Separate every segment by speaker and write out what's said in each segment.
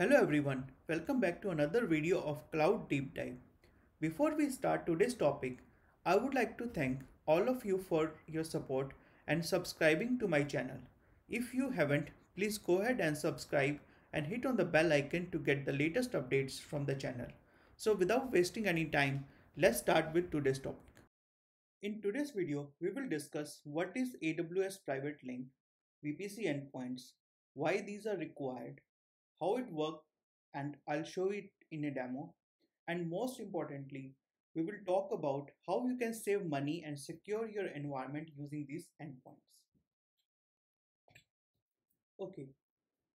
Speaker 1: Hello everyone, welcome back to another video of Cloud Deep Dive. Before we start today's topic, I would like to thank all of you for your support and subscribing to my channel. If you haven't, please go ahead and subscribe and hit on the bell icon to get the latest updates from the channel. So without wasting any time, let's start with today's topic. In today's video, we will discuss what is AWS Private Link, VPC endpoints, why these are required, how it works, and I'll show it in a demo. And most importantly, we will talk about how you can save money and secure your environment using these endpoints. Okay,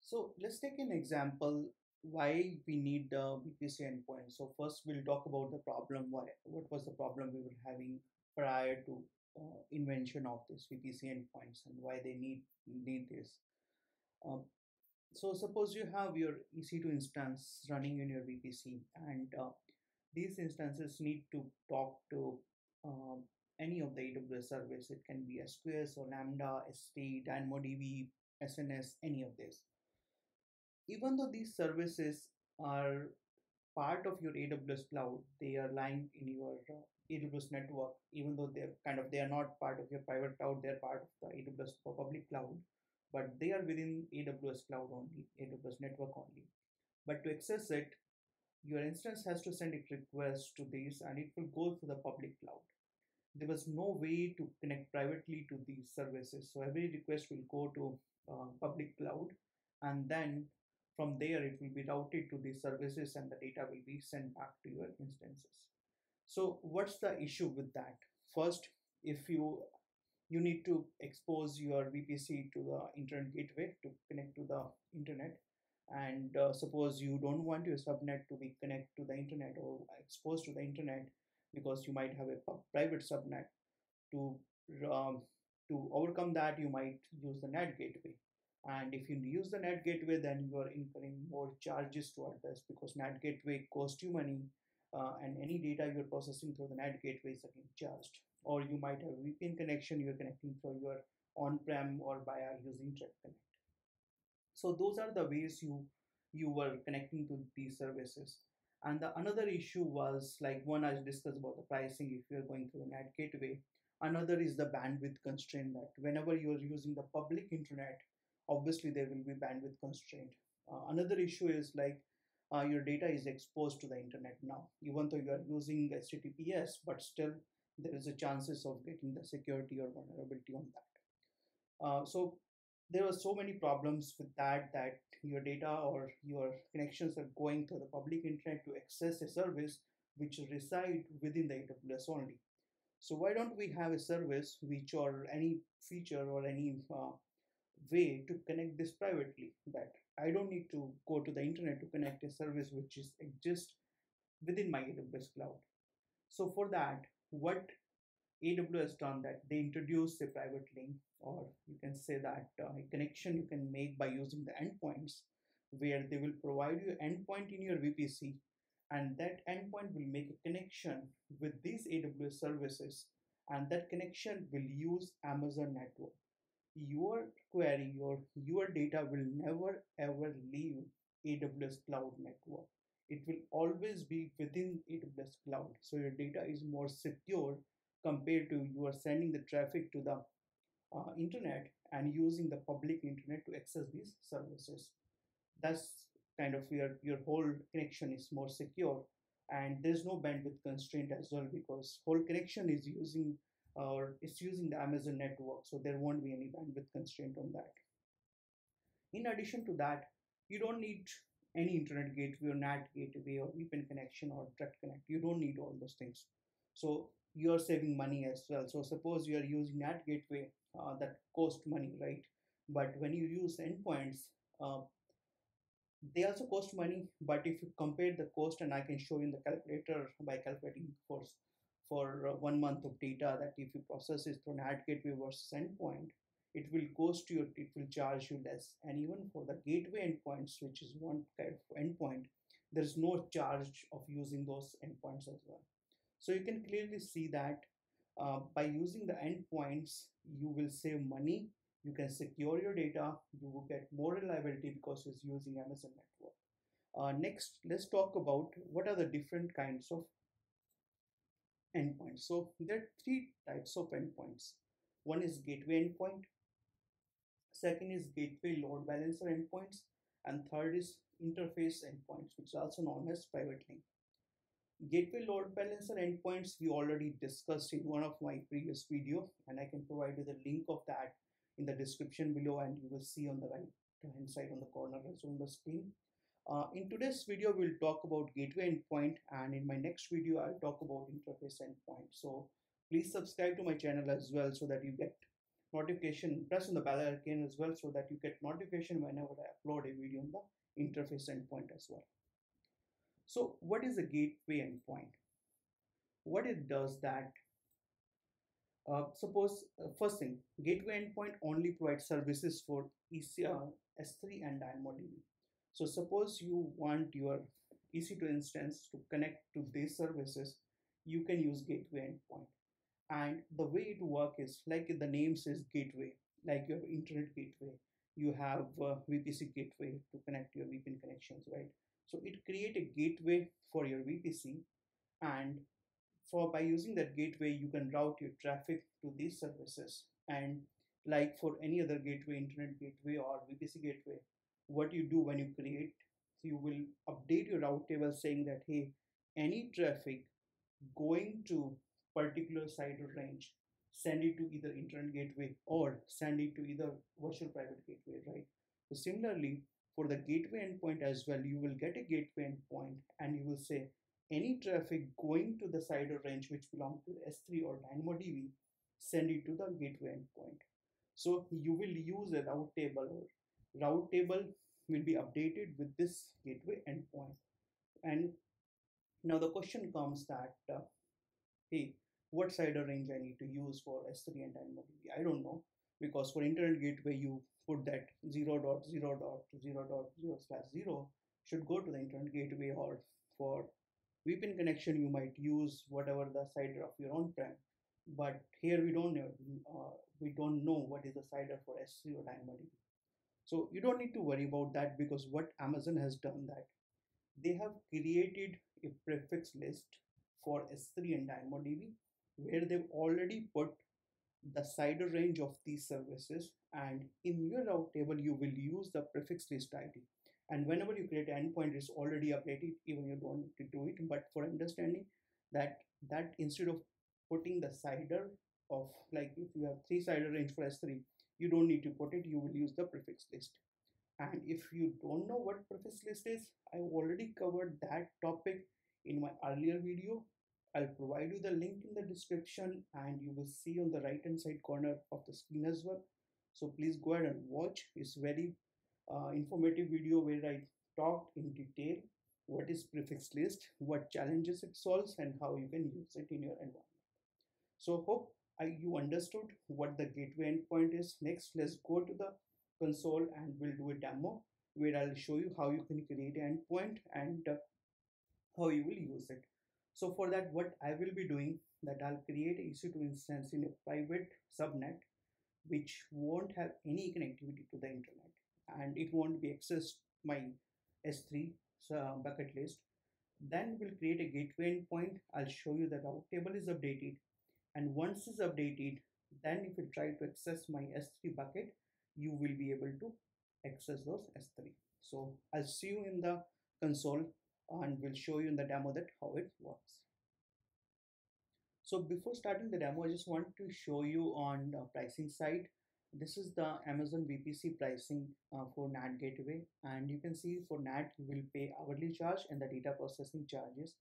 Speaker 1: so let's take an example why we need the VPC endpoint. So first we'll talk about the problem. Why, what was the problem we were having prior to uh, invention of this VPC endpoints and why they need need this. Um, so suppose you have your EC2 instance running in your VPC and uh, these instances need to talk to um, any of the AWS service. It can be SQS or Lambda, S3, DynamoDB, SNS, any of this. Even though these services are part of your AWS cloud, they are lying in your uh, AWS network, even though they're kind of they are not part of your private cloud, they're part of the AWS public cloud, but they are within AWS cloud only, AWS network only. But to access it, your instance has to send a request to these and it will go to the public cloud. There was no way to connect privately to these services. So every request will go to uh, public cloud and then from there it will be routed to these services and the data will be sent back to your instances. So what's the issue with that? First, if you you need to expose your VPC to the internet gateway to connect to the internet. And uh, suppose you don't want your subnet to be connect to the internet or exposed to the internet because you might have a private subnet. To um, to overcome that, you might use the NAT gateway. And if you use the NAT gateway, then you are incurring more charges toward this because NAT gateway costs you money uh, and any data you're processing through the NAT gateway is again charged. Or you might have VPN connection you're connecting through your on-prem or via using Direct Connect. So those are the ways you you were connecting to these services. And the another issue was like one I discussed about the pricing if you're going through the NAT gateway. Another is the bandwidth constraint that whenever you're using the public internet, obviously there will be bandwidth constraint. Uh, another issue is like uh, your data is exposed to the internet now even though you are using https but still there is a chances of getting the security or vulnerability on that. Uh, so there were so many problems with that that your data or your connections are going to the public internet to access a service which reside within the aws only. So why don't we have a service which or any feature or any uh, way to connect this privately? That I don't need to go to the internet to connect a service which is exist within my AWS cloud. So for that, what AWS done that they introduce a private link, or you can say that uh, a connection you can make by using the endpoints, where they will provide you endpoint in your VPC, and that endpoint will make a connection with these AWS services, and that connection will use Amazon network. Your query your your data will never ever leave aws cloud network. It will always be within aws cloud so your data is more secure compared to you are sending the traffic to the uh, internet and using the public internet to access these services that's kind of your your whole connection is more secure and there's no bandwidth constraint as well because whole connection is using or it's using the Amazon network, so there won't be any bandwidth constraint on that. In addition to that, you don't need any internet gateway or NAT gateway or VPN connection or direct connect. You don't need all those things. So you're saving money as well. So suppose you are using NAT gateway uh, that cost money, right? But when you use endpoints, uh, they also cost money. But if you compare the cost, and I can show you in the calculator by calculating cost for uh, one month of data that if you process it through NAT gateway versus endpoint, it will cost you, it will charge you less. And even for the gateway endpoints, which is one kind of endpoint, there's no charge of using those endpoints as well. So you can clearly see that uh, by using the endpoints, you will save money, you can secure your data, you will get more reliability because it's using Amazon network. Uh, next, let's talk about what are the different kinds of endpoints. So there are three types of endpoints. One is gateway endpoint, second is gateway load balancer endpoints, and third is interface endpoints, which is also known as private link. Gateway load balancer endpoints we already discussed in one of my previous video, and I can provide you the link of that in the description below, and you will see on the right hand side on the corner as on the screen. Uh, in today's video, we'll talk about gateway endpoint and in my next video, I'll talk about interface endpoint. So please subscribe to my channel as well so that you get notification, press on the bell icon as well so that you get notification whenever I upload a video on the interface endpoint as well. So what is a gateway endpoint? What it does that uh, suppose uh, first thing gateway endpoint only provides services for ECR, S3 and DynamoDB so suppose you want your EC2 instance to connect to these services, you can use gateway endpoint. And the way it works is like the name says gateway, like your internet gateway. You have uh, VPC gateway to connect your VPN connections, right? So it create a gateway for your VPC, and for by using that gateway, you can route your traffic to these services. And like for any other gateway, internet gateway or VPC gateway, what you do when you create so you will update your route table saying that hey any traffic going to particular CIDR range send it to either internet gateway or send it to either virtual private gateway right? So similarly for the gateway endpoint as well you will get a gateway endpoint and you will say any traffic going to the CIDR range which belong to s3 or dynamodb send it to the gateway endpoint. So you will use a route table. Or route table will be updated with this gateway endpoint. And now the question comes that, uh, hey, what CIDR range I need to use for S3 and DynamoDB? I don't know. Because for internet gateway you put that 0 dot 0 0 0 slash 0 should go to the internet gateway or for VPN connection you might use whatever the CIDR of your own prem but here we don't know uh, we don't know what is the CIDR for S3 or DynamoDB so you don't need to worry about that because what Amazon has done that they have created a prefix list for S3 and DynamoDB where they've already put the CIDR range of these services and in your route table you will use the prefix list ID and whenever you create an endpoint it's already updated even you don't need to do it. But for understanding that that instead of putting the CIDR of like if you have three CIDR range for S3 you don't need to put it you will use the prefix list. And if you don't know what prefix list is I've already covered that topic in my earlier video i'll provide you the link in the description and you will see on the right hand side corner of the screen as well so please go ahead and watch it's very uh, informative video where i talked in detail what is prefix list what challenges it solves and how you can use it in your environment so hope I, you understood what the gateway endpoint is. Next, let's go to the console and we'll do a demo where I'll show you how you can create an endpoint and uh, how you will use it. So for that, what I will be doing that I'll create a EC2 instance in a private subnet which won't have any connectivity to the internet and it won't be accessed my S3 uh, bucket list. Then we'll create a gateway endpoint. I'll show you the route table is updated and once it's updated then if you try to access my s3 bucket you will be able to access those s3 so i'll see you in the console and we'll show you in the demo that how it works. So before starting the demo i just want to show you on the pricing side. This is the amazon vpc pricing uh, for nat gateway. And you can see for nat you will pay hourly charge and the data processing charges.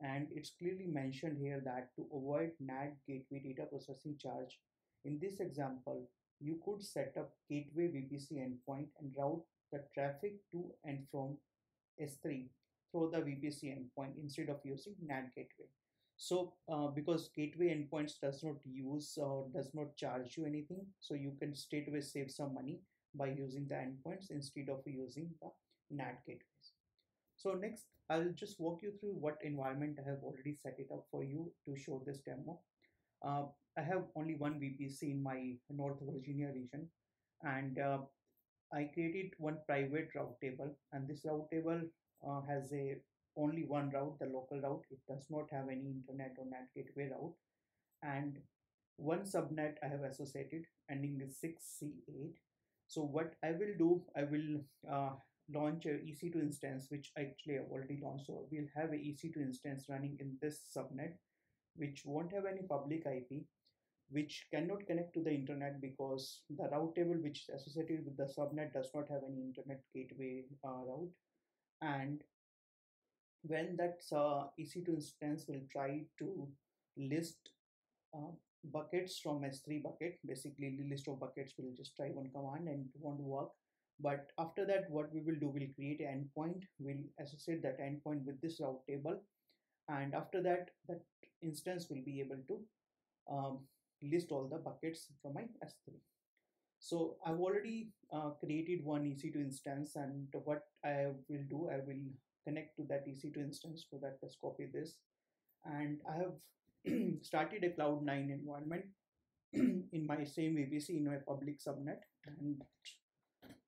Speaker 1: And it's clearly mentioned here that to avoid NAT gateway data processing charge, in this example, you could set up gateway VPC endpoint and route the traffic to and from S3 through the VPC endpoint instead of using NAT gateway. So uh, because gateway endpoints does not use or does not charge you anything, so you can straight away save some money by using the endpoints instead of using the NAT gateways. So next, I'll just walk you through what environment I have already set it up for you to show this demo. Uh, I have only one VPC in my North Virginia region and uh, I created one private route table and this route table uh, has a only one route, the local route. It does not have any internet or NAT gateway route. And one subnet I have associated ending with 6C8. So what I will do, I will uh, launch a EC2 instance, which actually I've already launched. So we'll have a EC2 instance running in this subnet, which won't have any public IP which cannot connect to the internet because the route table which is associated with the subnet does not have any internet gateway uh, route and when that uh, EC2 instance will try to list uh, buckets from S3 bucket, basically the list of buckets will just try one command and it won't work. But after that, what we will do, we'll create an endpoint, we'll associate that endpoint with this route table. And after that, that instance will be able to um, list all the buckets from my S3. So I've already uh, created one EC2 instance and what I will do, I will connect to that EC2 instance so that let's copy this. And I have started a Cloud9 environment in my same VPC in my public subnet and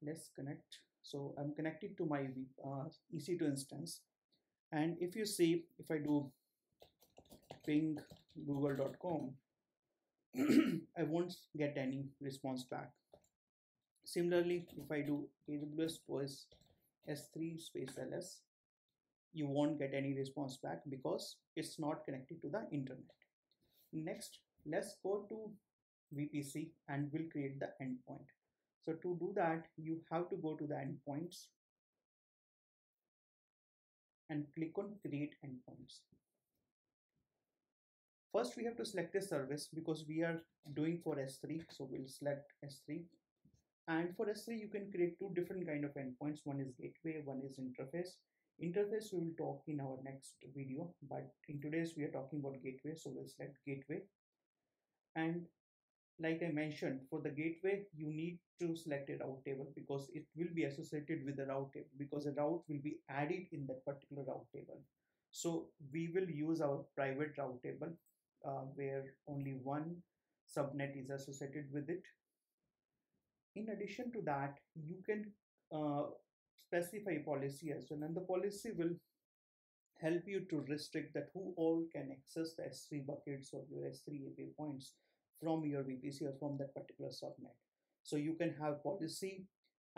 Speaker 1: let's connect. So I'm connected to my uh, EC2 instance. And if you see, if I do ping google.com, I won't get any response back. Similarly, if I do AWS POS S3 space ls, you won't get any response back because it's not connected to the internet. Next, let's go to VPC and we'll create the endpoint. So to do that, you have to go to the endpoints and click on create endpoints. First, we have to select a service because we are doing for S3. So we'll select S3. And for S3, you can create two different kind of endpoints. One is gateway, one is interface. Interface we will talk in our next video, but in today's we are talking about gateway. So we'll select gateway. And like I mentioned, for the gateway, you need to select a route table because it will be associated with the route table because a route will be added in that particular route table. So we will use our private route table uh, where only one subnet is associated with it. In addition to that, you can uh, specify policy as well, and the policy will help you to restrict that who all can access the S3 buckets or your S3 API points from your VPC or from that particular subnet. So you can have policy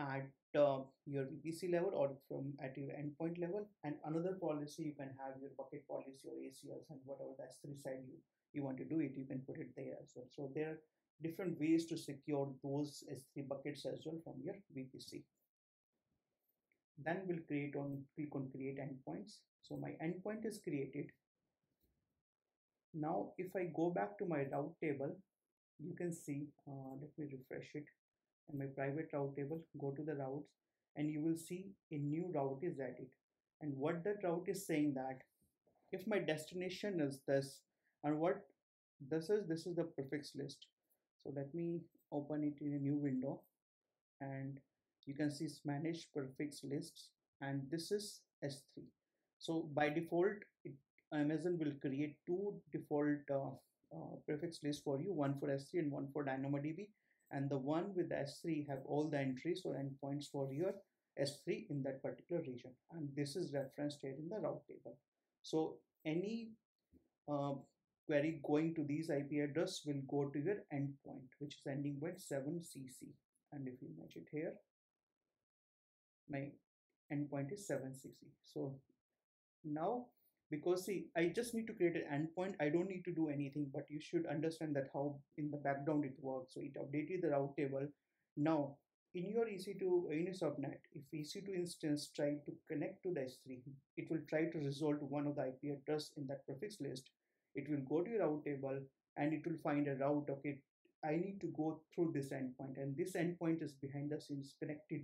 Speaker 1: at uh, your VPC level or from at your endpoint level, and another policy you can have your bucket policy or ACLs and whatever the S3 side you you want to do it, you can put it there as well. So there are different ways to secure those S3 buckets as well from your VPC. Then we'll create on click on create endpoints. So my endpoint is created. Now, if I go back to my route table, you can see, uh, let me refresh it and my private route table, go to the routes and you will see a new route is added. And what that route is saying that if my destination is this and what this is, this is the prefix list. So let me open it in a new window and you can see manage prefix lists and this is S3. So by default, it, Amazon will create two default uh, uh, prefix lists for you, one for S3 and one for DynamoDB. And the one with the S3 have all the entries or endpoints for your S3 in that particular region. And this is referenced here in the route table. So any uh, query going to these IP address will go to your endpoint, which is ending with 7cc. And if you match it here, my endpoint is 7cc. So now, because see, I just need to create an endpoint. I don't need to do anything, but you should understand that how in the background it works. So it updated the route table. Now, in your EC2 in a subnet, if EC2 instance try to connect to the S3, it will try to resolve one of the IP address in that prefix list. It will go to your route table and it will find a route. Okay, I need to go through this endpoint, and this endpoint is behind the scenes connected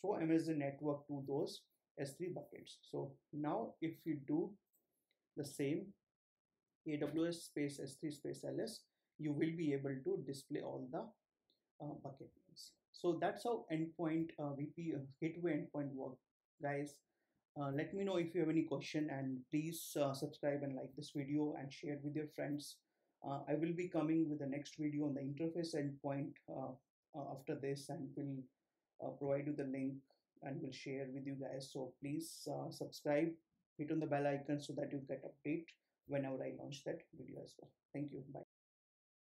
Speaker 1: through Amazon network to those S3 buckets. So now if you do the same AWS space S3 space LS, you will be able to display all the uh, bucket names. So that's how endpoint uh, VP uh, gateway endpoint work, guys. Uh, let me know if you have any question and please uh, subscribe and like this video and share with your friends. Uh, I will be coming with the next video on the interface endpoint after this and will provide you the link and will share with you guys. So please subscribe, hit on the bell icon so that you get update whenever I launch that video as well. Thank you. Bye.